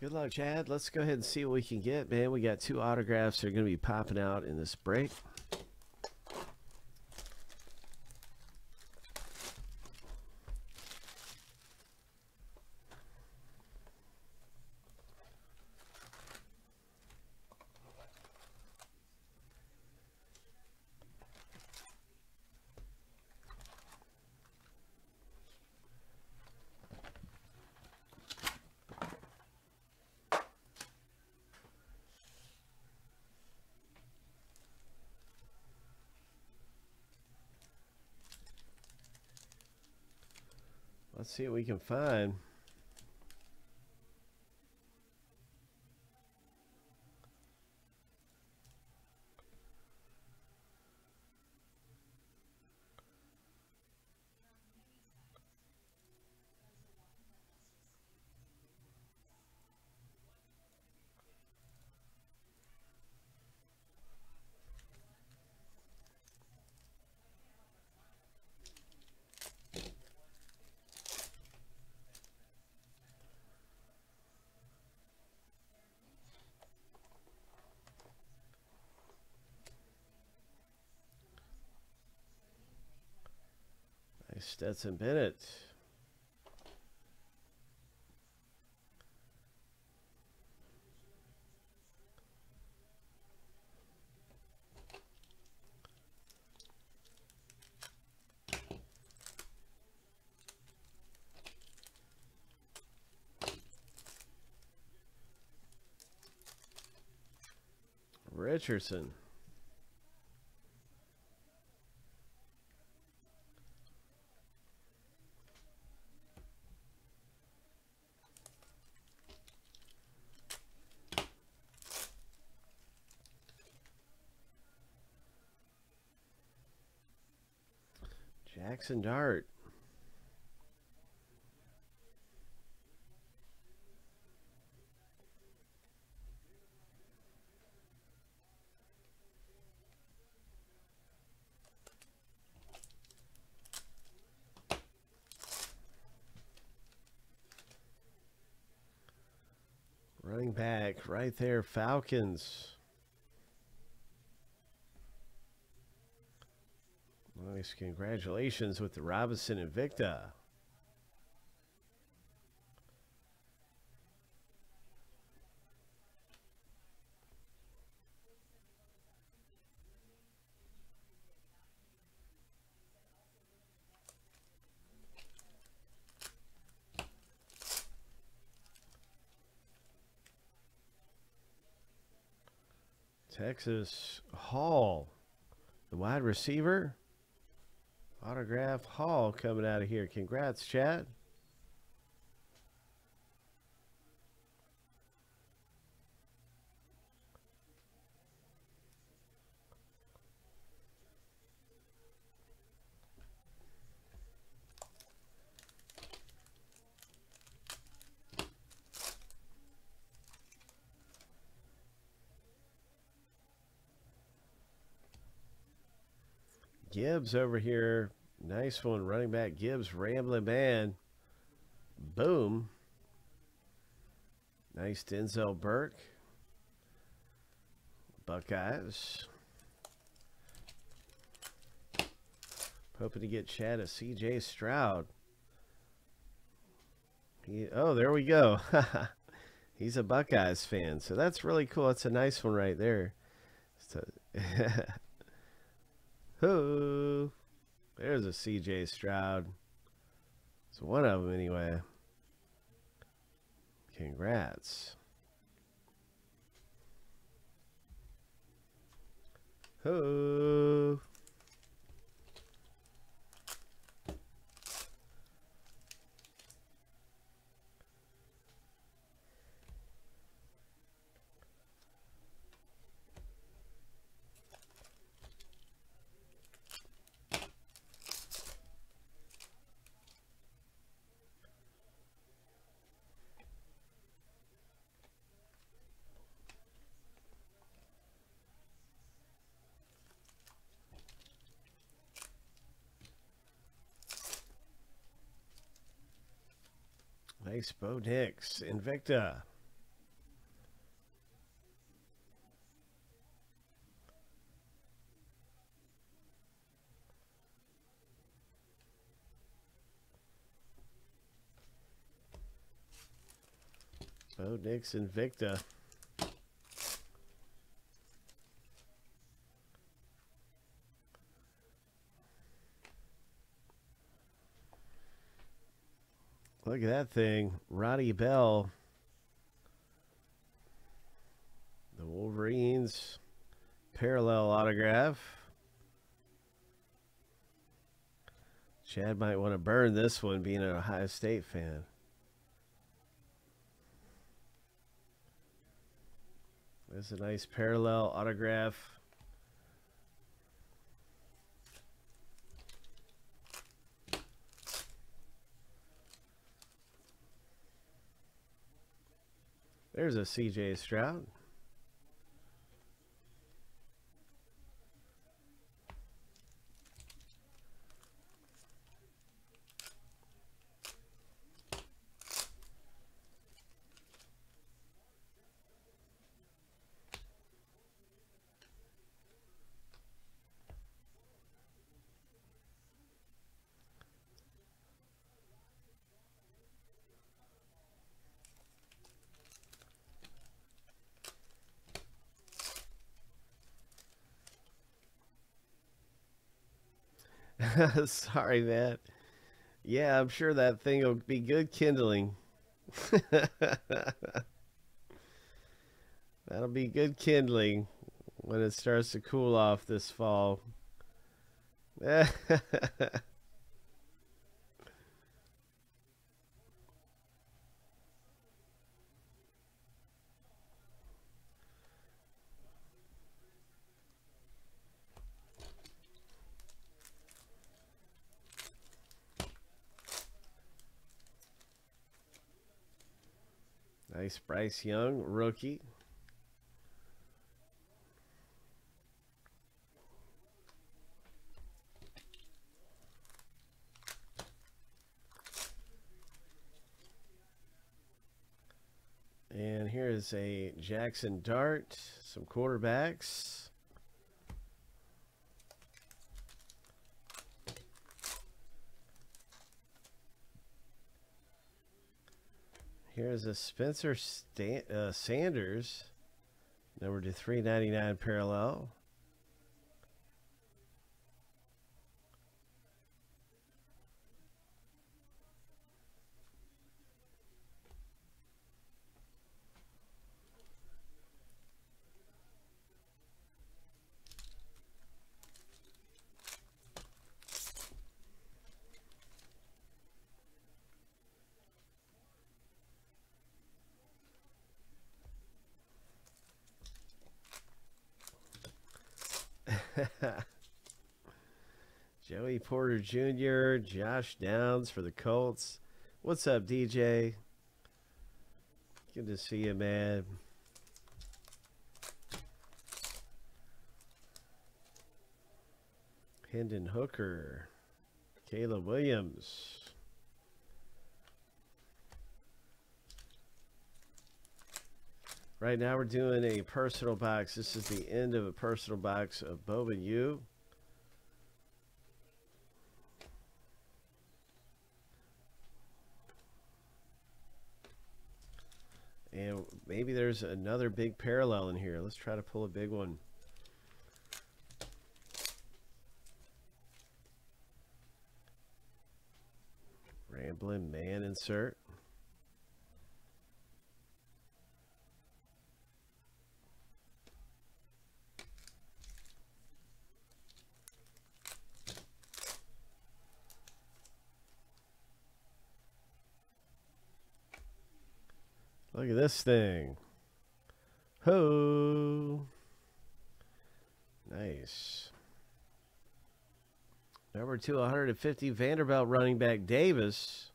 Good luck, Chad. Let's go ahead and see what we can get, man. We got two autographs that are going to be popping out in this break. Let's see what we can find. Stetson Bennett. Richardson. Jaxson Dart. Running back right there, Falcons. Nice. Congratulations with the Robinson Invicta. Texas Hall, the wide receiver. Autograph Hall coming out of here. Congrats, Chad. Gibbs over here. Nice one. Running back Gibbs, rambling man. Boom. Nice Denzel Burke. Buckeyes. Hoping to get Chad a CJ Stroud. He, oh, there we go. He's a Buckeyes fan. So that's really cool. That's a nice one right there. So Who? There's a CJ Stroud. It's one of them anyway. Congrats. Who? Nice Bo Nix Invicta. Bo Nix Invicta. Look at that thing. Ronnie Bell. The Wolverines parallel autograph. Chad might want to burn this one being an Ohio State fan. There's a nice parallel autograph. There's a CJ Stroud. Sorry, man. Yeah, I'm sure that thing will be good kindling. That'll be good kindling when it starts to cool off this fall. Nice Bryce Young, rookie. And here is a Jaxson Dart, some quarterbacks. Here's a Spencer Stan uh, Sanders, number to 399 parallel. Joey Porter Jr., Josh Downs for the Colts. What's up, DJ? Good to see you, man. Hendon Hooker, Caleb Williams. Right now we're doing a personal box. This is the end of a personal box of Bowman U. And maybe there's another big parallel in here. Let's try to pull a big one. Rambling man insert. Look at this thing. Ho! Nice. Number 250, Vanderbilt running back Davis.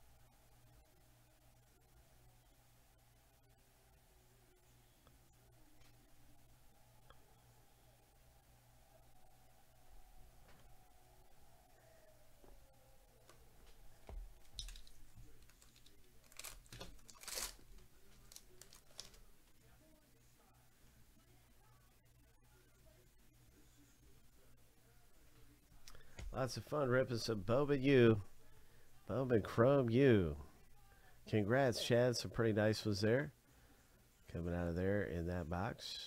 Lots of fun ripping some Bowman U. Bowman Chrome U. Congrats, Chad. Some pretty nice ones there. coming out of there in that box.